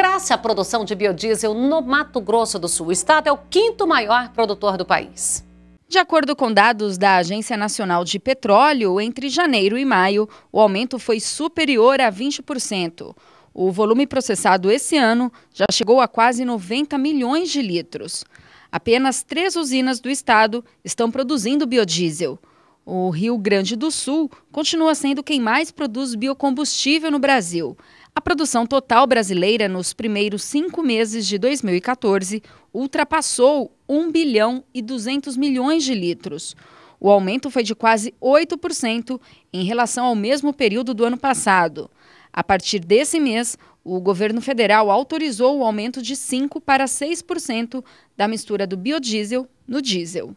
cresce a produção de biodiesel no Mato Grosso do Sul. O estado é o quinto maior produtor do país. De acordo com dados da Agência Nacional de Petróleo, entre janeiro e maio, o aumento foi superior a 20%. O volume processado esse ano já chegou a quase 90 milhões de litros. Apenas três usinas do estado estão produzindo biodiesel. O Rio Grande do Sul continua sendo quem mais produz biocombustível no Brasil. A produção total brasileira nos primeiros cinco meses de 2014 ultrapassou 1 bilhão e 200 milhões de litros. O aumento foi de quase 8% em relação ao mesmo período do ano passado. A partir desse mês, o governo federal autorizou o aumento de 5% para 6% da mistura do biodiesel no diesel.